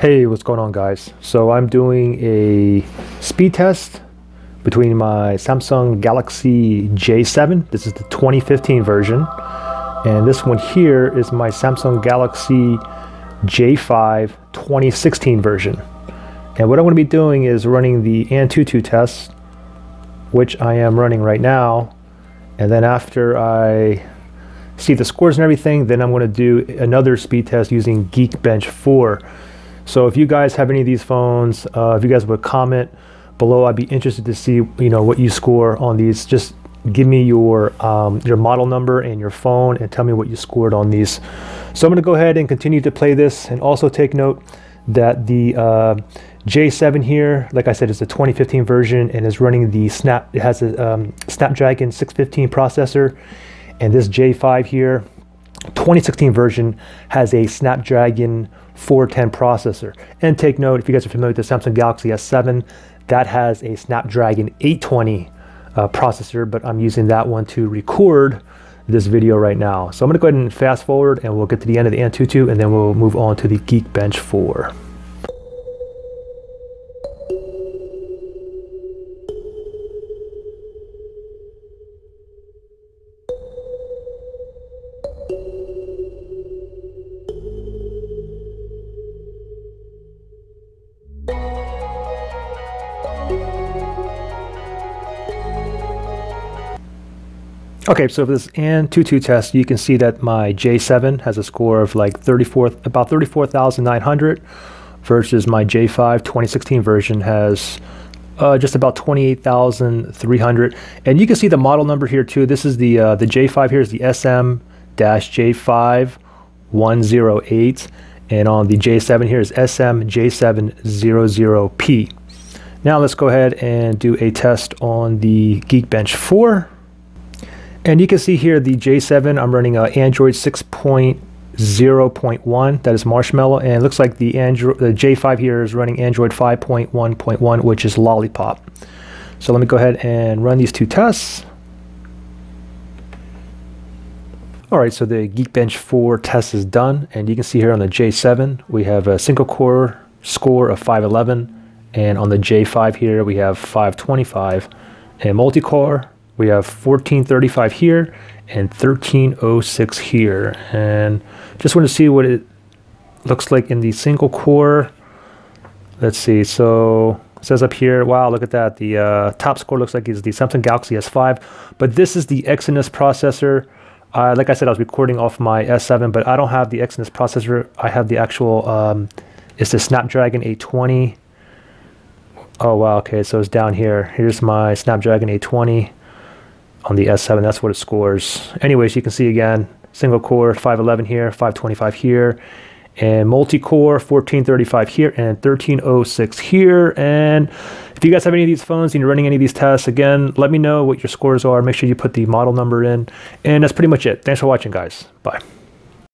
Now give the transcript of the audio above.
Hey, what's going on guys? So I'm doing a speed test between my Samsung Galaxy J7. This is the 2015 version. And this one here is my Samsung Galaxy J5 2016 version. And what I'm going to be doing is running the Antutu test, which I am running right now. And then after I see the scores and everything, then I'm going to do another speed test using Geekbench 4. So if you guys have any of these phones, uh, if you guys would comment below, I'd be interested to see you know what you score on these. Just give me your um, your model number and your phone and tell me what you scored on these. So I'm going to go ahead and continue to play this and also take note that the uh, J7 here, like I said, is the 2015 version and is running the Snap. It has a um, Snapdragon 615 processor, and this J5 here 2016 version has a Snapdragon 410 processor. And take note, if you guys are familiar with the Samsung Galaxy S7, that has a Snapdragon 820 uh, processor, but I'm using that one to record this video right now. So I'm gonna go ahead and fast forward and we'll get to the end of the Antutu and then we'll move on to the Geekbench 4. Okay, so for this Antutu test, you can see that my J7 has a score of like 34, about 34,900 versus my J5 2016 version has uh, just about 28,300. And you can see the model number here too. This is the uh, the J5 here is the SM-J5108 and on the J7 here is SM-J700P. Now let's go ahead and do a test on the Geekbench 4. And you can see here the J7, I'm running a Android 6.0.1, that is Marshmallow, and it looks like the, the J5 here is running Android 5.1.1, which is Lollipop. So let me go ahead and run these two tests. All right, so the Geekbench 4 test is done, and you can see here on the J7, we have a single core score of 511, and on the J5 here, we have 525, and multi-core we have 1435 here and 1306 here. And just want to see what it looks like in the single core. Let's see. So it says up here, wow, look at that. The uh, top score looks like it's the Samsung Galaxy S5, but this is the Exynos processor. Uh, like I said, I was recording off my S7, but I don't have the Exynos processor. I have the actual, um, it's the Snapdragon 820. Oh, wow, okay, so it's down here. Here's my Snapdragon 820 on the S7. That's what it scores. Anyways, you can see again, single core 511 here, 525 here, and multi-core 1435 here and 1306 here. And if you guys have any of these phones and you're running any of these tests, again, let me know what your scores are. Make sure you put the model number in. And that's pretty much it. Thanks for watching, guys. Bye.